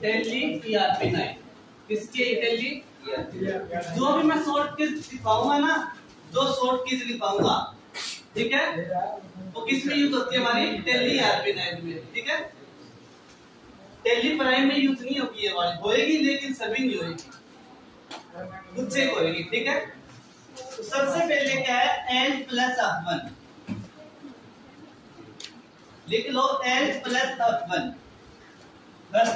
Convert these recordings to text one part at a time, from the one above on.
Tele जो भी मैं शॉर्ट कीज दिखाऊँगा ना, जो शॉर्ट किस दिखाऊँगा, ठीक है? वो किसमें यूज़ होती है हमारी? टेली आरपी नाइन में, ठीक है? टेली प्राइम में यूज़ नहीं होगी ये वाली। होएगी, लेकिन सभी नहीं होएगी। कुछ से होएगी, ठीक है? तो सबसे पहले क्या है? एन प्लस ऑफ़ वन लिख लो एन प्लस ऑफ़ वन बस।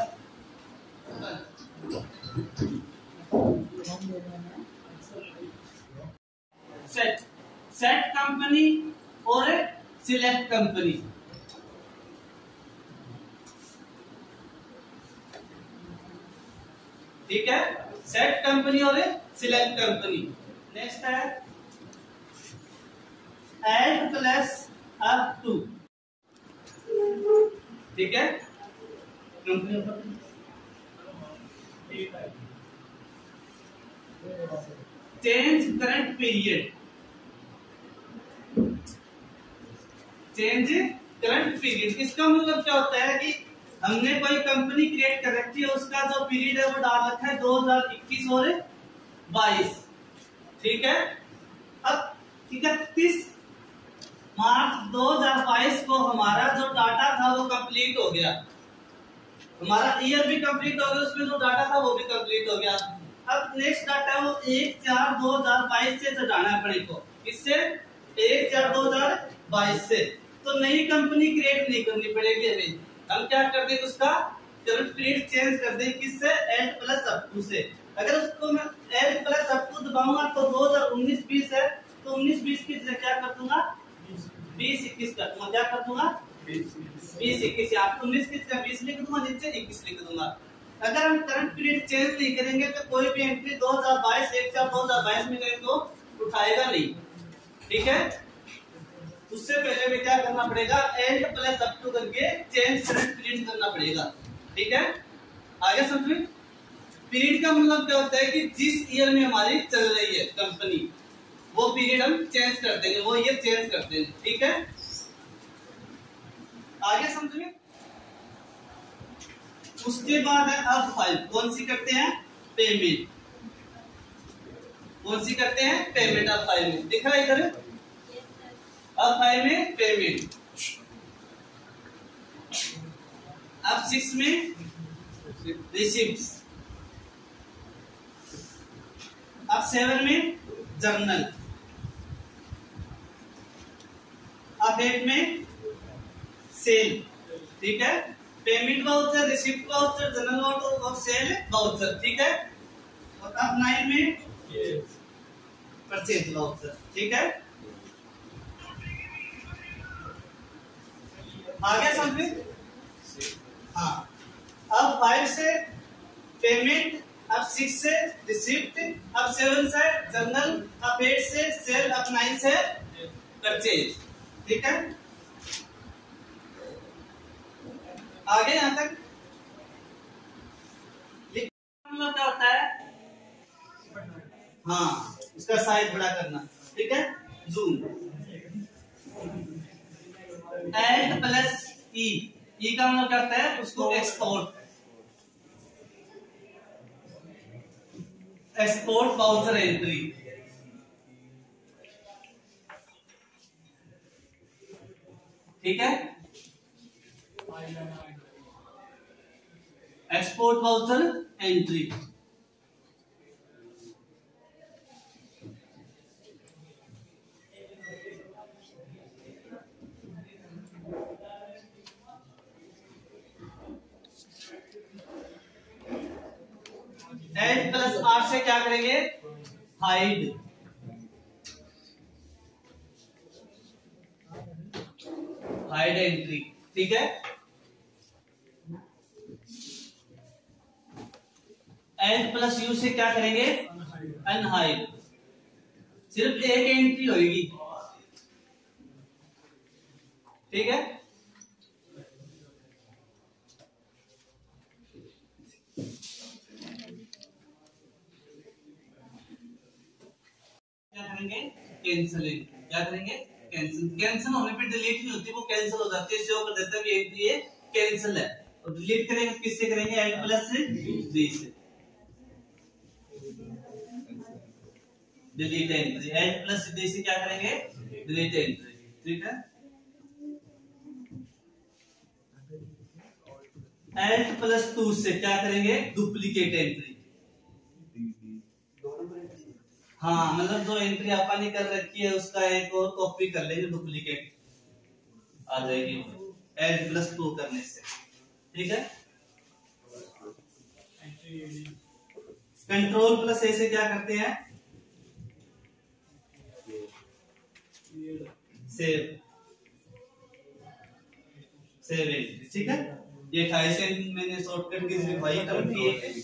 सेट सेट कंपनी और सिलेक्ट कंपनी ठीक है? सेट कंपनी और सिलेक्ट कंपनी नेक्स्ट है। एड प्लस अप टू ठीक है? Change current period change current period इसका मतलब क्या होता है कि हमने कोई कंपनी क्रिएट कर रखी है उसका जो पीरियड है वो डाल रखा है 2021 और 22 ठीक है? अब इकतीस मार्च 2022 को हमारा जो डाटा था वो कंप्लीट हो गया। हमारा ईयर भी कंप्लीट हो गया, उसमें जो डाटा था वो भी कंप्लीट हो गया। अब नेक्स्ट डाटा वो एक चार दो हज़ार बाईस से चढ़ाना अपने को, इससे एक चार दो हज़ार बाईस से। तो नई कंपनी क्रिएट नहीं करनी पड़ेगी हमें हम क्या कर देंगे उसका करंट पीरियड चेंज कर देंगे किससे? एल प्लस अप टू से। अगर उसको मैं एल प्लस टू दबाऊँगा तो दो हज़ार उन्नीस बीस है तो उन्नीस बीस की जगह क्या कर दूँगा? बीस इक्कीस कर दूँगा। क्या कर दूँगा? बीस इक्कीस। या उन्नीस की जगह बीस लिख दूँगा, नीचे इक्कीस लिख दूँगा। अगर हम करंट पीरियड चेंज नहीं करेंगे तो कोई भी एंट्री 2022 एक चार 2022 में करें तो उठाएगा नहीं। ठीक है? उससे पहले भी क्या करना पड़ेगा? एंड प्लस अप टू करके चेंज करंट पीरियड करना पड़ेगा। ठीक है? आगे समझ? पीरियड का मतलब क्या होता है कि जिस ईयर में हमारी चल रही है कंपनी, वो पीरियड हम चेंज कर देंगे, वो ईयर चेंज कर देंगे, ठीक है? आगे समझ में उसके बाद है अब फ़ाइल कौन सी करते हैं? पेमेंट कौन सी करते हैं? पेमेंट अब फ़ाइल में। दिख रहा है इधर? अब फ़ाइल में पेमेंट अब सिक्स में रिसिप्ट अब सेवन में जर्नल। अब एट में सेल ठीक है? Payment voucher receipt voucher journal voucher और सेल वाउचर ठीक है? और अब नाइन में परचेज वाउचर ठीक है? आ आगे समझे? हाँ। अब फाइव से पेमेंट अब सिक्स से रिसिप्ट अब सेवन से जनरल अब एट से सेल अब नाइन से परचेज ठीक है? आगे यहाँ तक। क्या होता है? हाँ इसका साइज़ बड़ा करना ठीक है? Zoom Alt plus E E का मतलब क्या होता है? उसको एक्सपोर्ट एक्सपोर्ट बाउचर एंट्री ठीक है? Export voucher entry plus R से क्या करेंगे? हाइड हाइड एंट्री ठीक है? एन प्लस यू से क्या करेंगे? अनहाइड सिर्फ़ एक एंट्री होगी ठीक है क्या करेंगे कैंसलिंग क्या करेंगे? कैंसिल कैंसिल होने पे डिलीट नहीं होती, वो कैंसिल हो जाती है कर देता है एंट्री ये कैंसिल और डिलीट करेंगे, किससे करेंगे? एड प्लस से? से। Delete entry Alt plus D से क्या करेंगे? डिलीट एंट्री ठीक है? एड प्लस टू से क्या करेंगे? डुप्लीकेट एंट्री हाँ मतलब जो एंट्री आपने कर रखी है, उसका एक और कॉपी कर लेंगे डुप्लीकेट आ जाएगी एड प्लस टू करने से। ठीक है? कंट्रोल प्लस ए से क्या करते हैं? सेव सेविंग ठीक है? ये अठाईस मैंने शॉर्टकट की लिखवाई कर दी है।